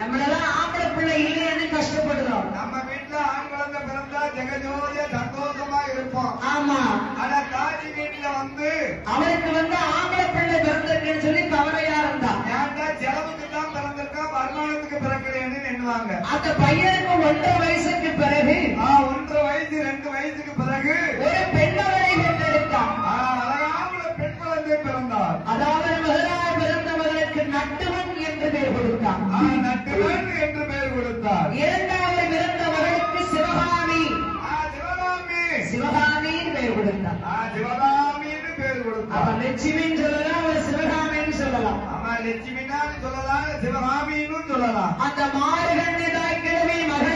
நம்மதான் ஆம்பளை பிள்ளை இல்லைன்னு கஷ்டப்படுறோம். நம்ம வீட்டுல ஆண் குழந்தை பிறந்தா ஜெகஜோதிய சந்தோஷமா இருப்போம். ஆமா. ஆனா தாதி வீட்டுல வந்து அவருக்கு வந்து ஆம்பளை பிள்ளை பிறந்திருக்குன்னு சொல்லி கவலையா இருந்தா. ஏன்டா செலவுக்கு தான் பிறந்திருக்கான் வருமானத்துக்கு பிறக்கலைன்னு எண்ணுவாங்க. அந்த பையனுக்கு ஒன்றரை வயசுக்கு பிறகு ஒன்றரை வயசு ரெண்டு வயசுக்கு பிறகு ஒரு பெண்ணவரை நட்டுவன் என்று பெயர் கொடுத்தார். இரண்டாவது பிறந்தவர்களுக்கு சிவகாமி. ஆ, சிவகாமி. சிவகாமி பெயர் கொடுத்தான் ஆ, சிவகாமின்னு பெயர் கொடுத்தார். லட்சுமின்னு சொல்லலாம் அவர் சிவகாமின்னு சொல்லலாம்? ஆமா லட்சுமினான்னு சொல்லலாம் சிவகாமின்னு சொல்லலாம். அந்த மாறுகண்ணி தாய் கிழமை மகளான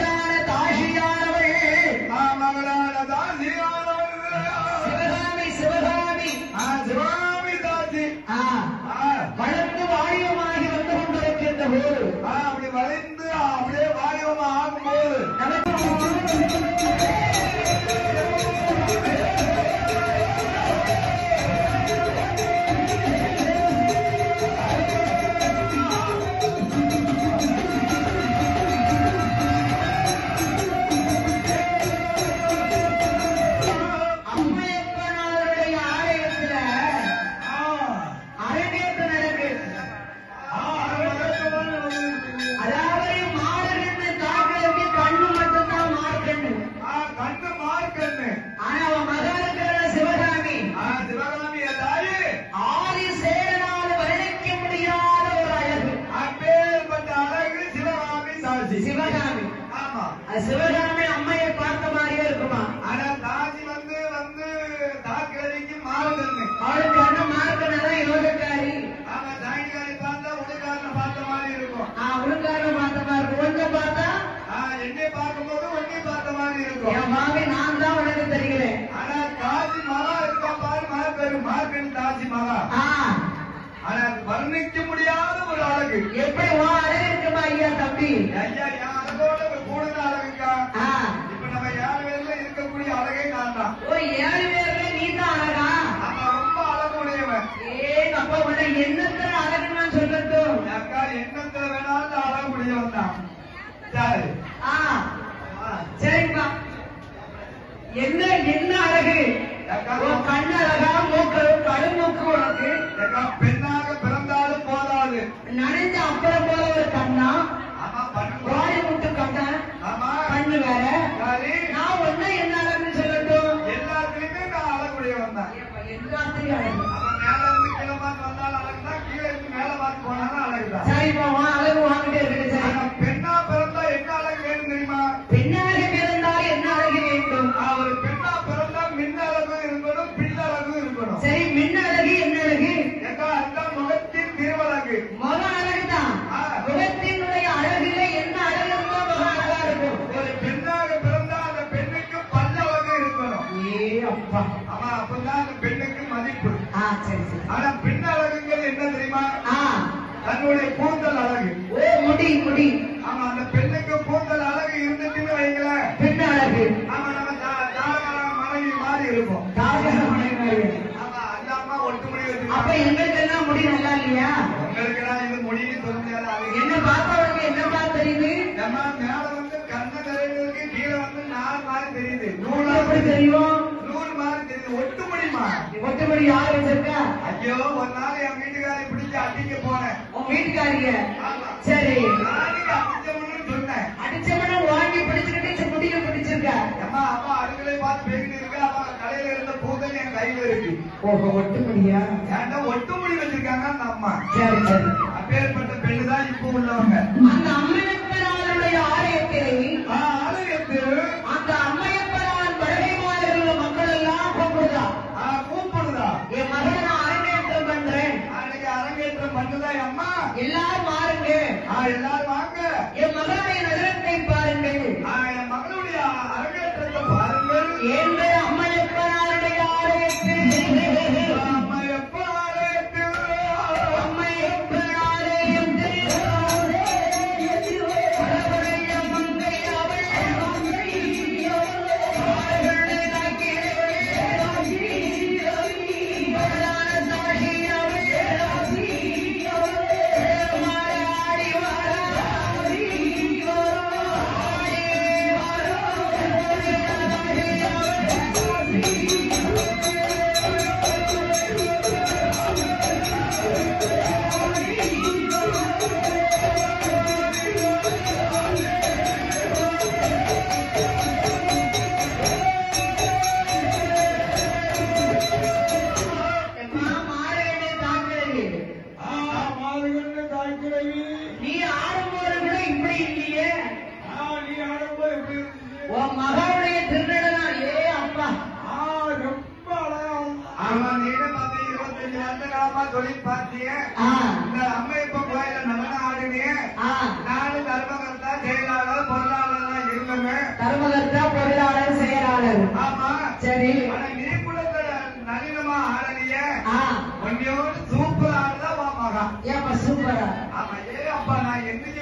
பார்க்கும்போது உன்னை பார்த்த மாதிரி இருக்கும். என் மாமி நான் தான் உனக்கு தெரிகிறேன். ஆனா தாசி மகா இருக்கா பாரு மகா பேரு மார்க்கன் தாசி மகா. ஆனா வர்ணிக்க முடியாத ஒரு அழகு. எப்படி உன் அழகு இருக்குமா ஐயா தம்பி? ஐயா என் அழகோட ஒரு கூடுதல் அழகுக்கா? இப்ப நம்ம ஏழு பேர்ல இருக்கக்கூடிய அழகே நான் தான். ஓ ஏழு பேர்ல நீ தான் அழகா? ரொம்ப அழகுடையவன். ஏ அப்பா உன்னை என்னத்துல அழகு நான் சொல்லட்டும் அக்கா எண்ணத்துல வேணாலும் அழகுடையவன் தான். சரி ஆ சரிப்பா என்ன என்ன அழகு? கண் அழகா மூக்கு கடுமூக்கு உனக்கு. பெண்ணாக பிறந்தாலும் போதாது. நனைஞ்ச அப்புறம் போல ஒரு கண்ணா? வாடி முட்டு கண்ணா? கண்ணு வேற? நான் ஒண்ணு என்ன அழகுன்னு சொல்லட்டும். எல்லாத்துலயுமே நான் அழகுடையவன் தான். எல்லாத்துலயும் அழகு. மேல இருந்து கீழே பார்த்து வந்தாலும் அழகுதான். கீழே இருந்து மேல பார்த்து போனாலும் அழகுதான். சரிப்பா இல்லையா உங்களுக்கு எல்லாம் இது முடின்னு சொல்ல முடியாது என்ன பார்த்தவங்களுக்கு என்னப்பா தெரியுது? நம்ம மேல வந்து கண்ண கரையிலிருக்கு கீழே வந்து நார் மாதிரி தெரியுது நூல் எப்படி தெரியும்? நூல் மாதிரி தெரியுது ஒட்டு முடியுமா ஒட்டுமடி யார் வச்சிருக்கா ஐயோ ஒரு நாள் என் வீட்டுக்காரை பிடிச்சு அடிக்க போனேன் உன் வீட்டுக்காரிங்க. சரி. நாளைக்கு அடிச்சவன ஓஹோ ஒட்டுமடியா ஏன்டா ஒட்டு முடி வச்சிருக்காங்க அந்த அம்மா. சரி சரி. அப்பேற்பட்ட பெண்ணு தான் இப்ப உள்ளவங்க. அந்த அம்மையப்பனாருடைய ஆலயத்திலே அந்த அம்மையப்பனார் மாறுகிற மக்கள் எல்லாம் கூப்பிடுதா? ஆ, கூப்பிடுதா? என் மகளை நான் அரங்கேற்றம் பண்றேன். அன்னைக்கு அரங்கேற்றம் பண்ணுதா அம்மா? எல்லாரும் மாறுங்க ஆ, எல்லாரும் வாங்க. என் மகளுடைய நகரத்தை பாருங்கள்.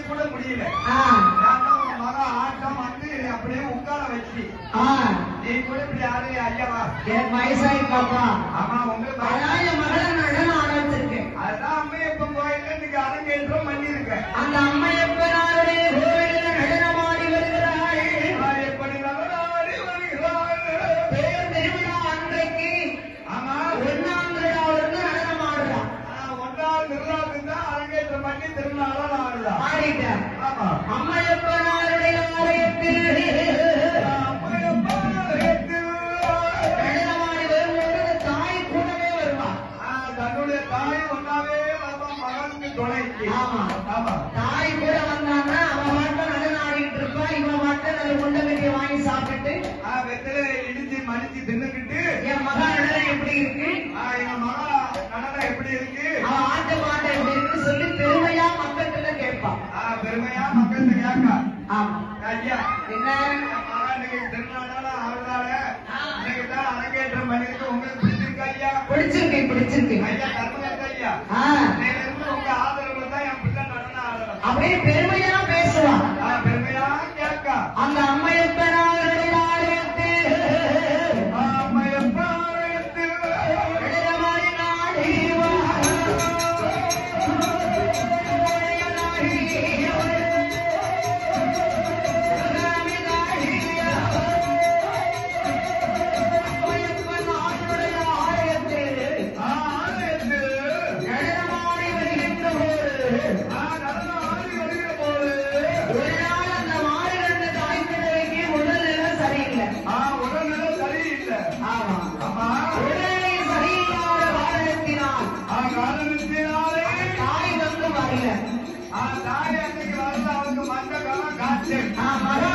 கூட முடியல. ஆட்டம் வந்து அப்படியே உட்கார வச்சு. நீ கூட இப்படி யாரு ஐயாவா. என் வயசாயி பாப்பா. ஆமா உங்களுக்கு மகளை ஒரு முண்டை வாங்கி சாப்பிட்டு வெத்தலை இடிச்சு மடிச்சு தின்னுக்கிட்டு என் மகா நடனம் எப்படி இருக்கு? என் மகா நடனம் எப்படி இருக்கு? ஆட்ட மாட்ட எப்படி இருக்கு சொல்லி பெருமையா மக்கள்கிட்ட கேட்பான். பெருமையா மக்கள்கிட்ட கேட்கா ஆமா. ஐயா என்ன? திருநாளால ஆளுதால இன்னைக்கு தான் அரங்கேற்றம் பண்ணிருக்கு உங்களுக்கு பிடிச்சிருக்கா ஐயா? பிடிச்சிருக்கு பிடிச்சிருக்கு. ஐயா தர்மகர்த்தா ஐயா? உங்க ஆதரவு தான் என் பிள்ளை நடனம் ஆதரவு அப்படியே பெருமை से हमारा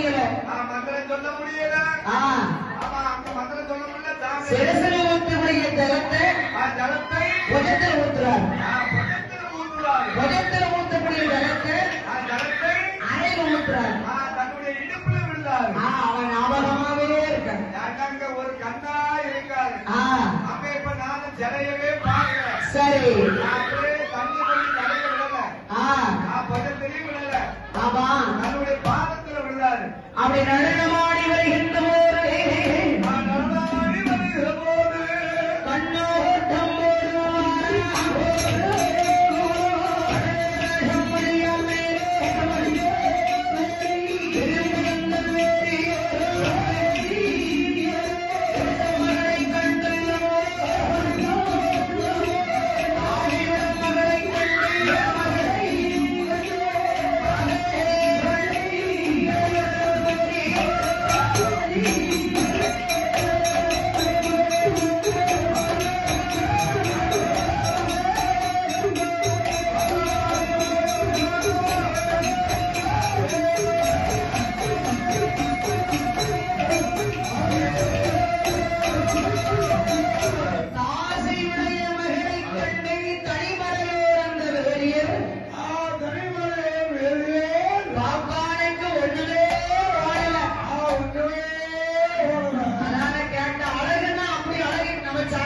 தெரியல மந்திரம் சொல்ல முடியல. மந்திரம் சொல்ல முடியல சிறசில ஊற்றக்கூடிய ஜலத்தை அவன் ஞாபகமாகவே இருக்கான். அங்க ஒரு கண்ணா இருக்காரு? அப்ப இப்ப நானும் ஜலையவே சரி. அப்படி நடனமாடி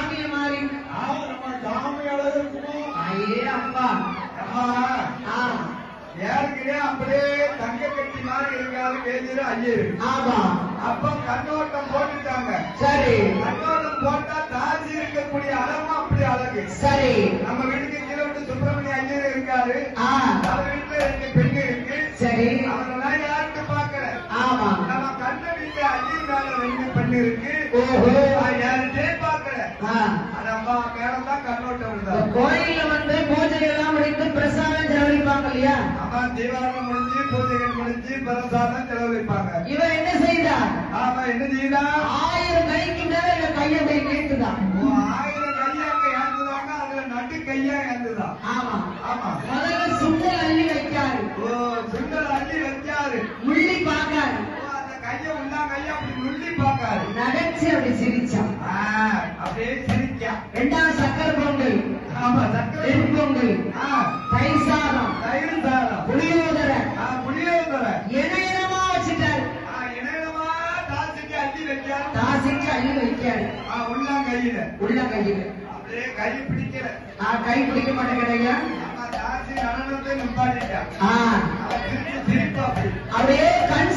சாமிய மாதிரி சாமி அழகு இருக்குமோ? ஐயே அப்பா ஏற்கனவே அப்படியே தங்க கட்டி மாதிரி இருக்காரு வேதியில ஐயரு ஆமா. அப்ப கண்ணோட்டம் போட்டுட்டாங்க சரி. கண்ணோட்டம் போட்டா தாசி இருக்கக்கூடிய அழகும் அப்படி அழகு சரி. நம்ம வீட்டுக்கு கீழே விட்டு சுப்பிரமணிய ஐயர் இருக்காரு அவர் வீட்டுல ரெண்டு பெண்ணு இருக்கு சரி. அவரெல்லாம் யாருக்கு பாக்கல ஆமா. நம்ம கண்ண வீட்டு ஐயர் மேல ரெண்டு பெண்ணு இருக்கு. ஓஹோ. நான் கோயில்ல வந்து பூஜை எல்லாம் முடித்து பிரசாதம் செலவழிப்பாங்க இல்லையா? அம்மா தீபாவளி முடிஞ்சு பூஜைகள் முடிஞ்சு பிரசாதம் செலவழிப்பாங்க. இவர் என்ன செய்தார் ஆமா என்ன செய்தா? ஆயிரம் கைக்கு மேல இந்த கையை போய் கேட்டுதான் ஆயிரம் கையா ஏந்துதாங்க அதுல நடு கையா ஏந்துதான் ஆமா. ஆமா. முதல்ல சுண்டல் அள்ளி வைக்காரு. ஓ சுண்டல் அள்ளி வச்சாரு முள்ளி பார்க்காரு. கையா அப்படி நுள்ளி பாக்காரு நகைச்சு அப்படி சிரிச்சான். ஆ, அப்படியே சிரிக்கா. ரெண்டாவது சக்கரை பொங்கல். ஆமா சக்கரை வெண் பொங்கல். தயிர் சாதம். தயிர் சாதம். புளியோதரை. புளியோதரை. இணையமா வச்சுட்டாரு. இணையமா தாசிக்கு அள்ளி வைக்காரு. தாசிக்கு அள்ளி வைக்காரு. உள்ளா கையில. உள்ள கையில. அப்படியே கை பிடிக்கல. நான் கை பிடிக்க மாட்டேங்கிறேங்க ஆமா தாசி நடனத்தை நிப்பாட்டிட்டா. அப்படியே கண்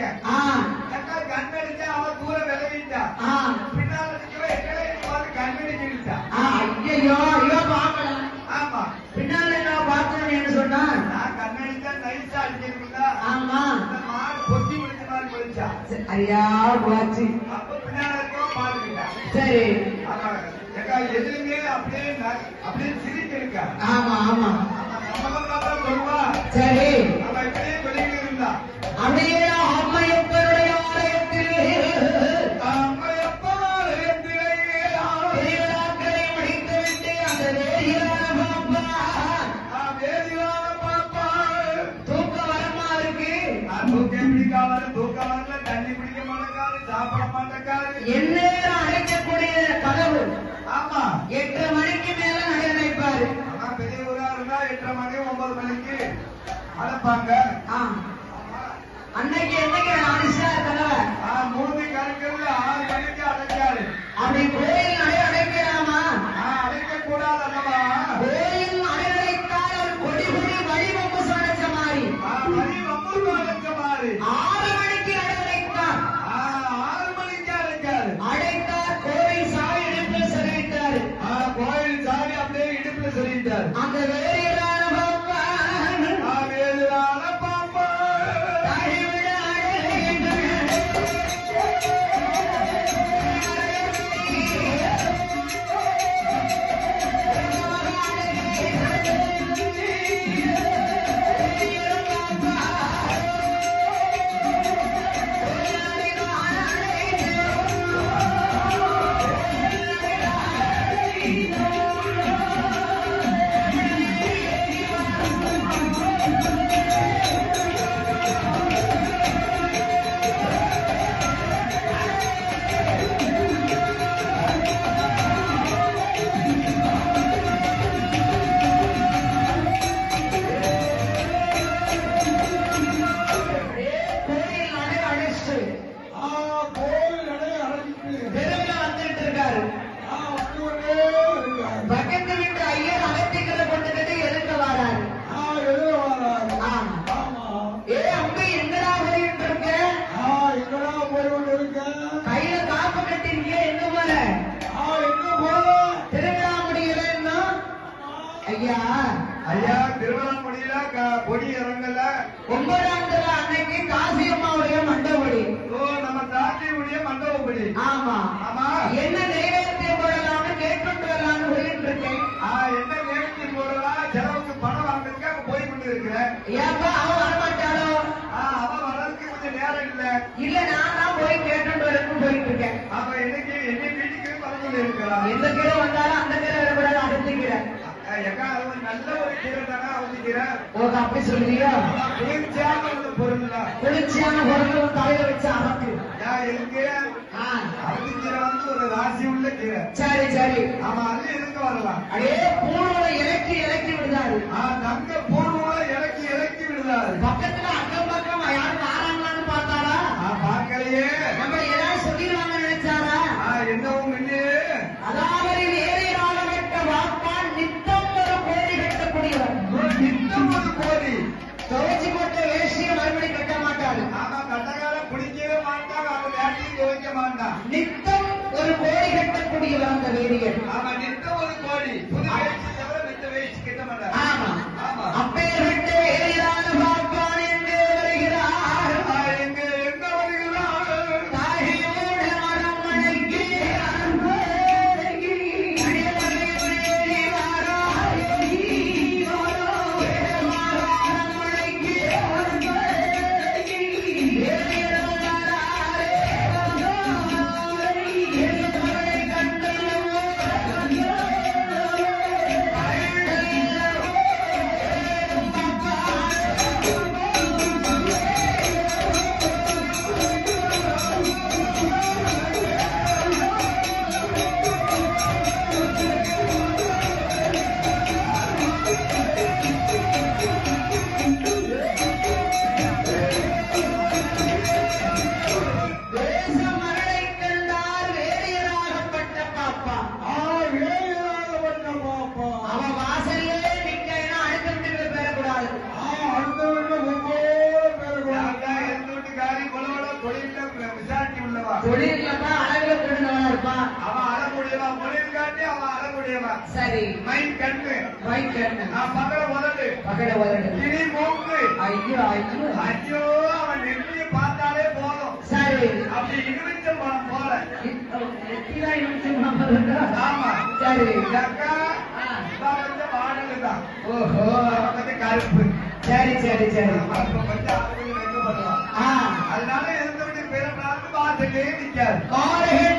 கண்ணடிச்சேன் ஆ. அக்கா கண்ணடிச்சா அவ தூர விலகிட்டா ஆ. பின்னால இருக்கிற எங்களை பார்த்து கண்ணடிக்கிட்டா ஆ ஐயோ ஐயோ பார்க்கல. ஆமா. பின்னால நான் பார்த்தேன் என்ன சொன்னா? நான் கண்ணடிச்சா நைஸா அடிக்கிறீங்களா ஆமா. மாடு பொத்தி முடிச்ச மாதிரி போயிடுச்சா. சரி, ஐயா போச்சு. அப்ப பின்னால இருக்கோம் பாத்துக்கிட்டா சரி. எதுவுமே அப்படியே அப்படியே சிரிக்க இருக்கா? ஆமா ஆமா. சரி. அவ இப்படியே வெளியில இருந்தா. அப்படியே வரமா இருக்கு வரல தண்ணி ஆமா. மணிக்கு மேல நடை வைப்பாரு பெரிய ஊரா இருந்தா எட்டரை மணி ஒன்பது மணிக்கு அழைப்பாங்க அன்னைக்கு என்னைக்கு அடிச்சா ஆ, மூணு கருக்கல்ல ஆறு மணிக்கு அடைச்சாரு அப்படி கோயில் நடை அடைக்கலாமா? அடைக்க கூடாது அல்லவா கோயில் ஒரு கொடி கொடி வழிவம்பு சடைச்ச மாதிரி. மணி ஒன்பது அடைச்ச மாதிரி. வரணும் இருக்கலாம். எந்த கீரை வந்தாலும் அந்த கீரை வரக்கூடாது அடுத்த கீரை ஒரு நல்ல ஒரு அப்படி சொல்றியா குளிர்ச்சியான ஒரு பொருள் குளிர்ச்சியான பொருள் உன் தலையில வச்சு எனக்கு உள்ள சரி சரி. ஆமா அது எனக்கு வரலாம். அடே இலக்கி இலக்கி விடுதாரு தங்க பூ ஆமா நித்தம் ஒரு கோடி புது சரி. வானங்கதான் ஓஹோ. கருப்பு. சரி சரி சரி. அப்ப வந்து அதனால இருந்தவனுக்கு பிறகு பார்த்துட்டே நிற்காது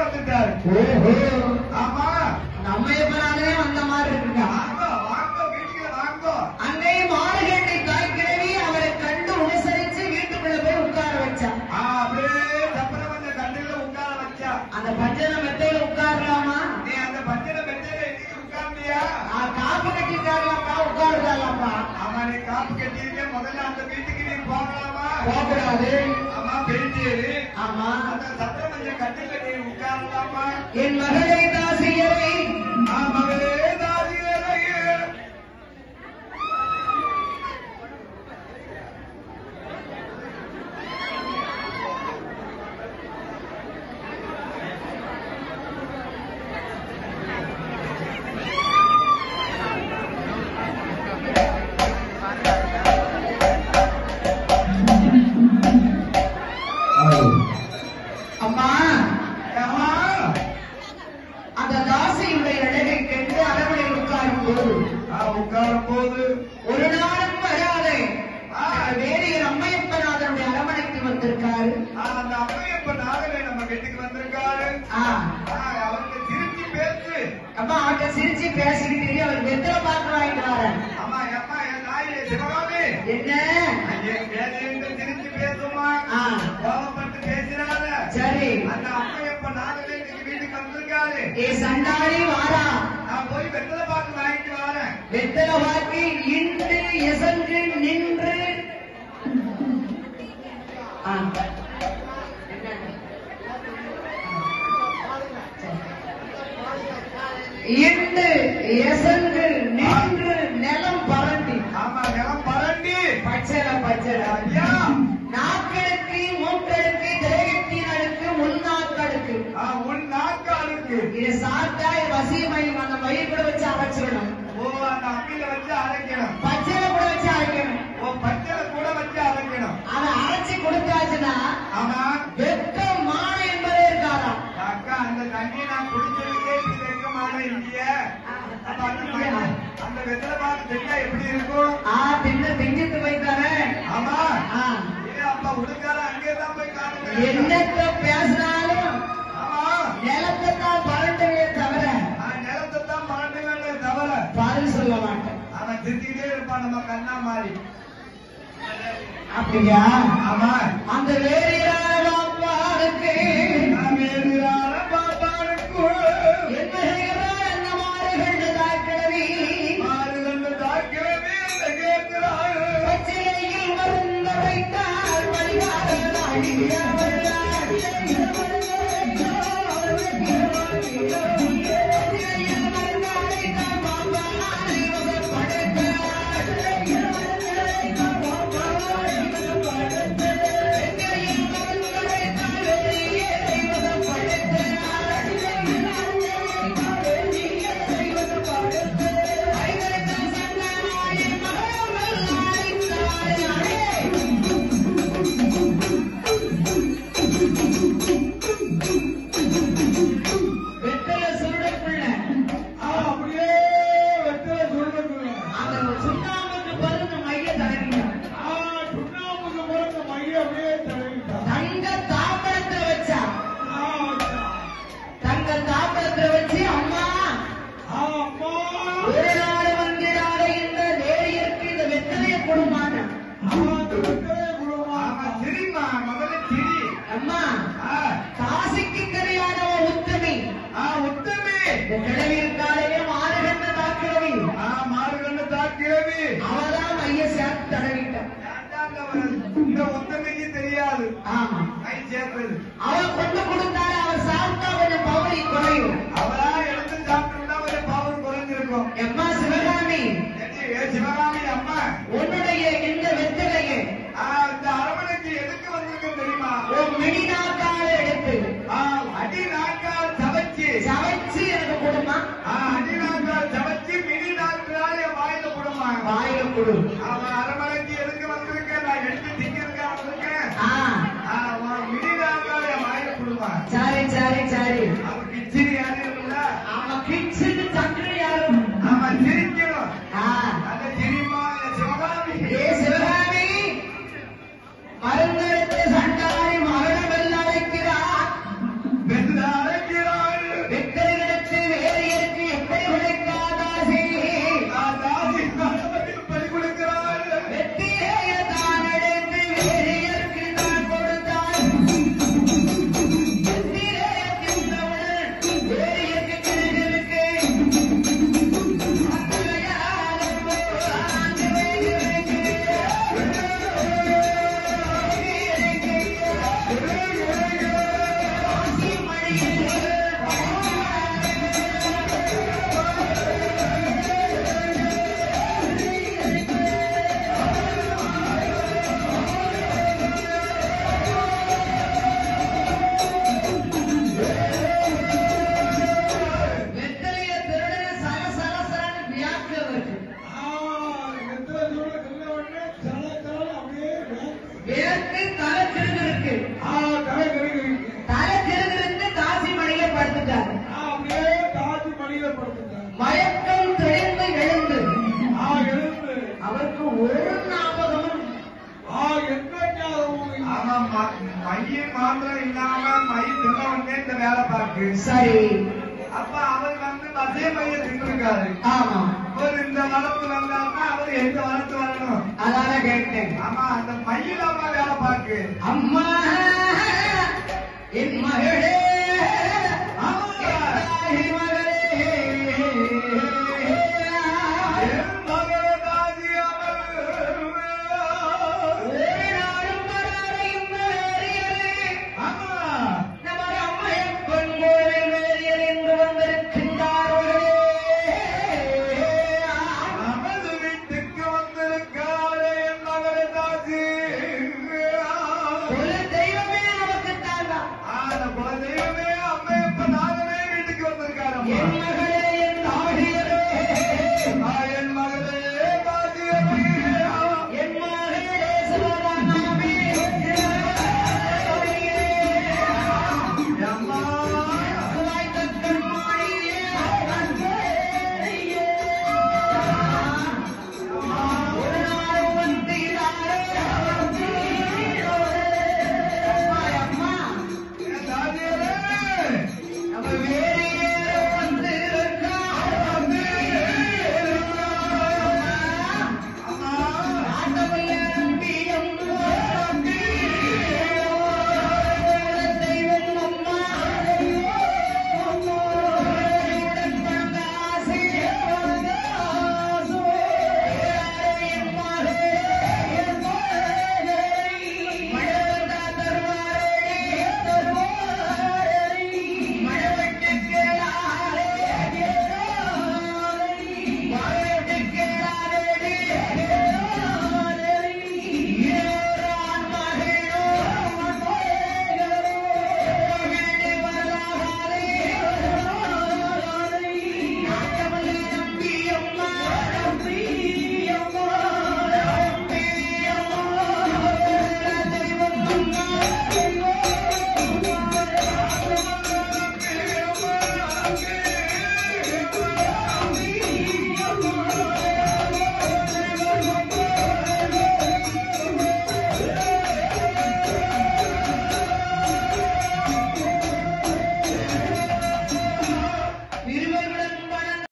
வந்துட்டாரு. ஆமா. நம்மையப்ப நாதனே வந்த மாதிரி இருக்குங்க. வாங்க வாங்க வீட்டுக்குள்ள வாங்க. அன்னை மாறுகேட்டை தாய்க்கிழவி அவரை கண்டு உபசரிச்சு வீட்டுக்குள்ள போய் உட்கார வச்சா. அப்படியே தப்பன வந்த கண்டுல உட்கார வச்சா. அந்த பஜனை மெத்தையில உட்காரலாமா? அந்த பஜனை மெத்தையில இன்னைக்கு உட்கார்ந்தியா? நான் காப்பு கட்டிருக்காருலாம்ப்பா உட்காருதாலாம்ப்பா. அவனை காப்பு கட்டியிருக்கேன். முதல்ல அந்த வீட்டுக்கு நீ போகலாமா? போகக்கூடாது. அம்மா பெருந்தேரு ஆமா. அந்த சத்திரம் கொஞ்சம் கட்டில நீ உட்காரலாமா? என் மகளை தாசியரை. ஆமவே தாதியரையே ஏ சண்டாளி வாரா நான் போய் வெத்தலை பாக்கு வாங்கிட்டு வரேன் வெத்தலை வாக்கி இன்று எசங்கு நின்று ஆ. இன்று எசங்கு நின்று நிலம் பரண்டி ஆமா நிலம் பரண்டி பச்சளை பச்சளை ஐயா நாக்களுக்கு மூக்களுக்கு திரையத்தினருக்கு உள்நாக்களுக்கு ஆ, உன் நாக்காளுக்கு இது சாப்பிட்டா இது வசியமையும் அந்த மயில் கூட வச்சு அரைச்சிடணும் ஓ அம்மியில வச்சு அரைக்கணும். பச்சளை கூட வச்சு அரைக்கணும். ஓ பச்சளை கூட வச்சு அரைக்கணும். அதை அரைச்சு கொடுத்தாச்சுன்னா ஆமா. வெக்க என்பதே இருக்காராம் அக்கா அந்த தண்ணி நான் குடிச்சதுக்கே இப்படி வைக்க மாட்டேன் இல்லையே. அப்ப அந்த வெத்தலை பாக்கு தெரிஞ்சா எப்படி இருக்கும்? ஆ தின்னு திங்கிட்டு வைத்தாரே ஆமா. ஏ அப்பா உடுக்கார அங்கே தான் போய் காணுங்க என்னத்த பேசினாலும் ஆமா. நிலத்தை தான் பரண்டுவே தவிர தவிர பதில் சொல்ல மாட்டேன். அவன் திட்டிகிட்டே இருப்பான் நம்ம கண்ணா மாதிரி அப்படியா? ஆமா. அந்த வேறியான பாப்பாருக்கு நான் வேறுறான பாப்பாருக்குள் என்ன செய்கிறார் என்ன தாக்கிழவி பச்சிலையில் வைத்தார் வழிகாரனாகி அந்த வெத்தலையை கொடுமா. ஆமா, சிரிம்மா, முதல்ல சிரி. அம்மா காசிக்கு தெரியாத ஒரு உத்தமி உத்தமி. இந்த கிழவி இருக்காளையே மாறுகின்ற தாக்கிழவி மாறுகண்ணு தாக்கிரவி. அவதான் மைய சேர்த்து கொடு அவன் அரவணைக்கு எதுக்கு வந்திருக்கேன்? நான் எடுத்து திங்க சரி. அப்ப அவர் வந்து மத்திய மைய தின்னுருக்காரு. ஆமா. அவர் இந்த வளர்த்து வந்தாருன்னா அவர் எந்த வளர்த்து வரணும்? அதான கேட்டேன். ஆமா அந்த மையில அம்மா வேலை பார்க்கு. அம்மா என் மகளே.